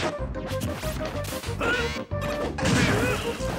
Let's go.